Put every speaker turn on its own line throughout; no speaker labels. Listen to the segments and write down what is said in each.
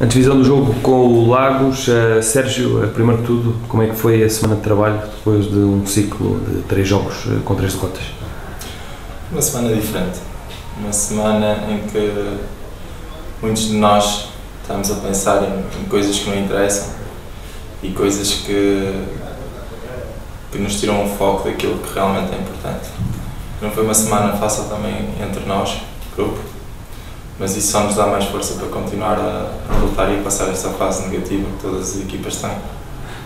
Antevisão do jogo com o Lagos, uh, Sérgio, uh, primeiro que tudo, como é que foi a semana de trabalho depois de um ciclo de três jogos uh, com três derrotas?
Uma semana diferente, uma semana em que muitos de nós estamos a pensar em, em coisas que não interessam e coisas que, que nos tiram o foco daquilo que realmente é importante. Não foi uma semana fácil também entre nós, grupo, mas isso só nos dá mais força para continuar a, a lutar e passar esta fase negativa que todas as equipas têm.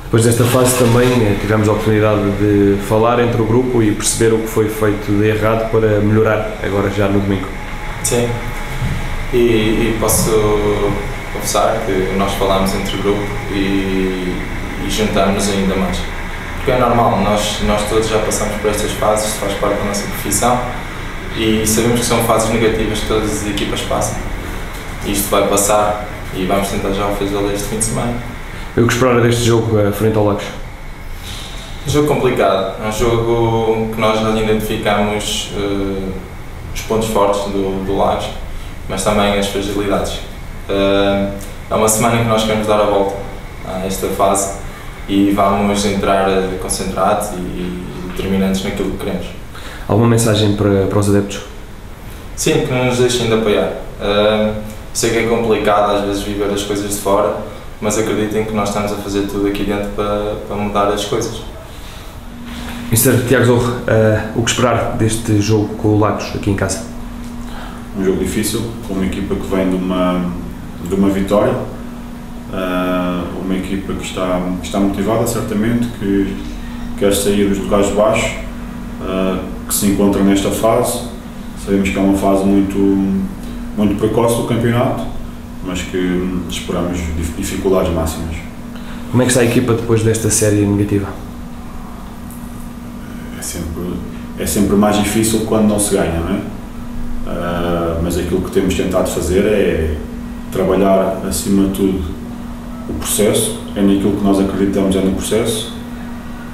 Depois desta fase também eh, tivemos a oportunidade de falar entre o grupo e perceber o que foi feito de errado para melhorar agora já no domingo.
Sim, e, e posso confessar que nós falámos entre o grupo e, e juntámos-nos ainda mais. Porque é normal, nós, nós todos já passamos por estas fases, faz parte da nossa profissão e sabemos que são fases negativas que todas as equipas passam. Isto vai passar e vamos tentar já o fazê-lo este fim de semana.
O que esperar deste jogo uh, frente ao Lagos?
Um jogo complicado, é um jogo que nós identificamos uh, os pontos fortes do, do Lagos, mas também as fragilidades. Uh, é uma semana em que nós queremos dar a volta a esta fase e vamos entrar concentrados e, e determinantes naquilo que queremos.
Alguma mensagem para, para os adeptos?
Sim, que não nos deixem de apoiar. Uh, sei que é complicado às vezes viver as coisas de fora, mas acreditem que nós estamos a fazer tudo aqui dentro para, para mudar as coisas.
Mr. Tiago Zorro, uh, o que esperar deste jogo com o Lagos aqui em casa?
Um jogo difícil, com uma equipa que vem de uma, de uma vitória, uh, uma equipa que está, que está motivada certamente, que quer sair dos lugares baixos, uh, que se encontra nesta fase. Sabemos que é uma fase muito, muito precoce do campeonato, mas que esperamos dificuldades máximas.
Como é que está a equipa depois desta série negativa?
É sempre, é sempre mais difícil quando não se ganha, não é? Uh, mas aquilo que temos tentado fazer é trabalhar acima de tudo o processo, é naquilo que nós acreditamos é no processo.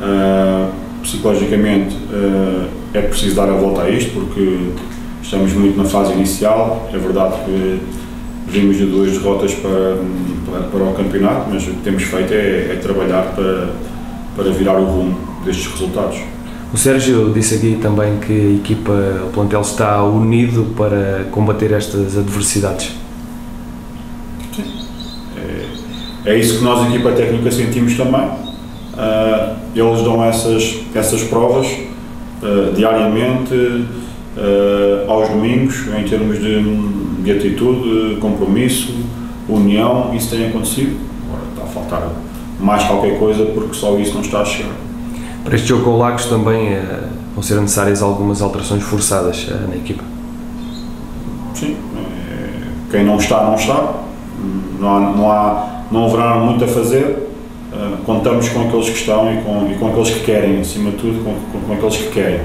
Uh, psicologicamente uh, é preciso dar a volta a isto porque estamos muito na fase inicial, é verdade que vimos de duas derrotas para, para, para, o campeonato, mas o que temos feito é, é trabalhar para, para virar o rumo destes resultados.
O Sérgio disse aqui também que a equipa, o plantel está unido para combater estas adversidades.
Sim. É, é isso que nós, equipa técnica, sentimos também. Uh, eles dão essas, essas provas uh, diariamente, uh, aos domingos, em termos de, de atitude, compromisso, união, isso tem acontecido. Agora está a faltar mais qualquer coisa porque só isso não está a chegar.
Para este jogo com o Lagos também vão ser necessárias algumas alterações forçadas na equipa.
Sim, quem não está, não está. Não, há, não, há, não haverá muito a fazer contamos com aqueles que estão e com, e com aqueles que querem, acima de tudo, com, com, com aqueles que querem.